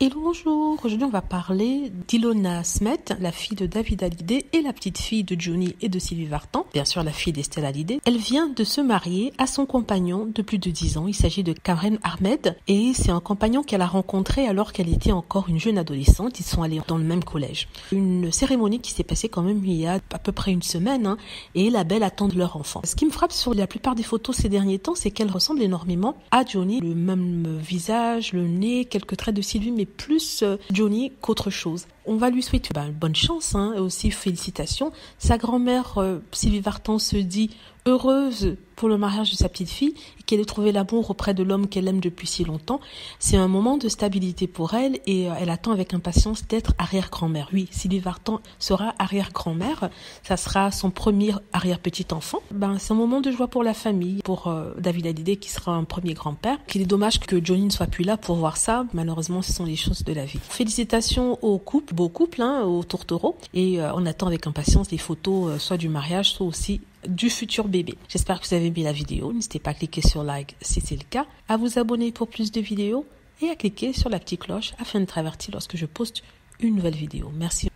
Et bonjour, aujourd'hui on va parler d'Ilona Smet, la fille de David Hallyday et la petite fille de Johnny et de Sylvie Vartan, bien sûr la fille d'Estelle Hallyday. Elle vient de se marier à son compagnon de plus de 10 ans, il s'agit de Karen Ahmed. Et c'est un compagnon qu'elle a rencontré alors qu'elle était encore une jeune adolescente, ils sont allés dans le même collège. Une cérémonie qui s'est passée quand même il y a à peu près une semaine hein, et la belle attend leur enfant. Ce qui me frappe sur la plupart des photos ces derniers temps, c'est qu'elle ressemble énormément à Johnny, le même visage, le nez, quelques traits de Sylvie, mais plus euh, Johnny qu'autre chose. On va lui souhaiter ben, bonne chance hein, et aussi félicitations. Sa grand-mère euh, Sylvie Vartan se dit heureuse pour le mariage de sa petite fille et qu'elle ait trouvé l'amour auprès de l'homme qu'elle aime depuis si longtemps. C'est un moment de stabilité pour elle et euh, elle attend avec impatience d'être arrière-grand-mère. Oui, Sylvie Vartan sera arrière-grand-mère. Ça sera son premier arrière-petit-enfant. Ben, c'est un moment de joie pour la famille, pour euh, David Hallyday qui sera un premier grand-père. Qu'il est dommage que Johnny ne soit plus là pour voir ça. Malheureusement, ce sont les choses de la vie. Félicitations au couple, beau couple, hein, au tourtereau. Et euh, on attend avec impatience les photos, soit du mariage, soit aussi du futur bébé. J'espère que vous avez aimé la vidéo. N'hésitez pas à cliquer sur like si c'est le cas, à vous abonner pour plus de vidéos et à cliquer sur la petite cloche afin d'être averti lorsque je poste une nouvelle vidéo. Merci.